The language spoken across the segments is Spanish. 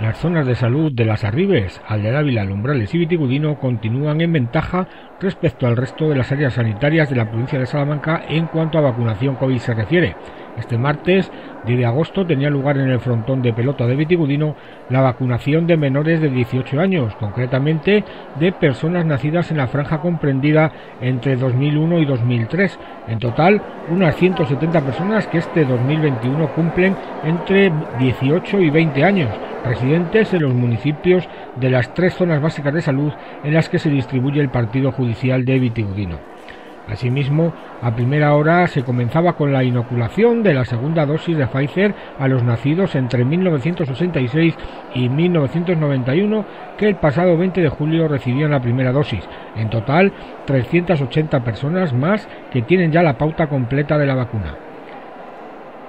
las zonas de salud de las Arribes, Ávila, Lumbrales y Vitigudino continúan en ventaja respecto al resto de las áreas sanitarias de la provincia de Salamanca en cuanto a vacunación COVID se refiere. Este martes 10 de agosto tenía lugar en el frontón de pelota de Vitigudino la vacunación de menores de 18 años, concretamente de personas nacidas en la franja comprendida entre 2001 y 2003. En total, unas 170 personas que este 2021 cumplen entre 18 y 20 años, residentes en los municipios de las tres zonas básicas de salud en las que se distribuye el partido judicial de Vitigudino. Asimismo, a primera hora se comenzaba con la inoculación de la segunda dosis de Pfizer a los nacidos entre 1966 y 1991 que el pasado 20 de julio recibían la primera dosis. En total, 380 personas más que tienen ya la pauta completa de la vacuna.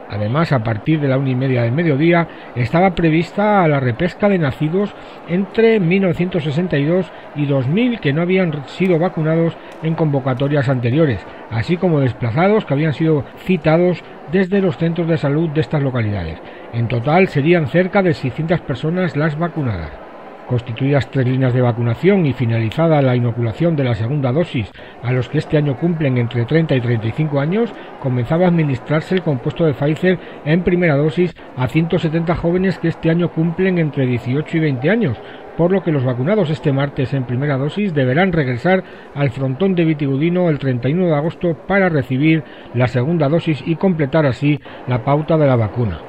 Además, a partir de la una y media del mediodía estaba prevista la repesca de nacidos entre 1962 y 2000 que no habían sido vacunados en convocatorias anteriores, así como desplazados que habían sido citados desde los centros de salud de estas localidades. En total serían cerca de 600 personas las vacunadas. Constituidas tres líneas de vacunación y finalizada la inoculación de la segunda dosis a los que este año cumplen entre 30 y 35 años, comenzaba a administrarse el compuesto de Pfizer en primera dosis a 170 jóvenes que este año cumplen entre 18 y 20 años, por lo que los vacunados este martes en primera dosis deberán regresar al frontón de Vitigudino el 31 de agosto para recibir la segunda dosis y completar así la pauta de la vacuna.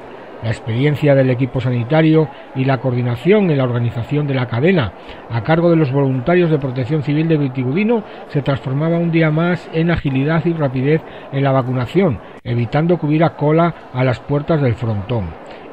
La experiencia del equipo sanitario y la coordinación en la organización de la cadena a cargo de los voluntarios de protección civil de Vitigudino se transformaba un día más en agilidad y rapidez en la vacunación, evitando que hubiera cola a las puertas del frontón.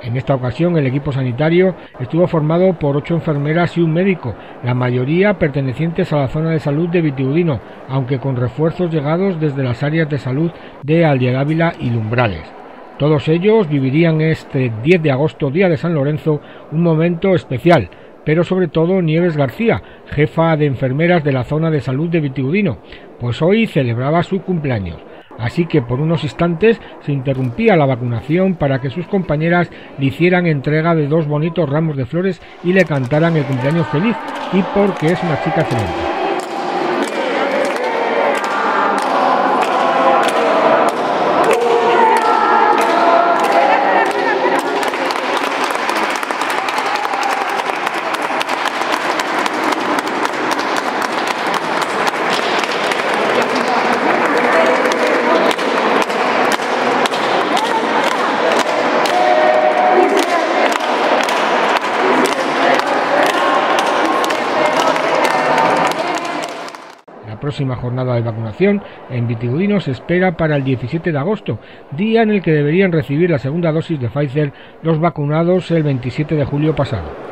En esta ocasión el equipo sanitario estuvo formado por ocho enfermeras y un médico, la mayoría pertenecientes a la zona de salud de Vitigudino, aunque con refuerzos llegados desde las áreas de salud de Aldiagávila y Lumbrales. Todos ellos vivirían este 10 de agosto, día de San Lorenzo, un momento especial, pero sobre todo Nieves García, jefa de enfermeras de la zona de salud de Vitigudino, pues hoy celebraba su cumpleaños. Así que por unos instantes se interrumpía la vacunación para que sus compañeras le hicieran entrega de dos bonitos ramos de flores y le cantaran el cumpleaños feliz, y porque es una chica excelente. Próxima jornada de vacunación en Vitigudino se espera para el 17 de agosto, día en el que deberían recibir la segunda dosis de Pfizer los vacunados el 27 de julio pasado.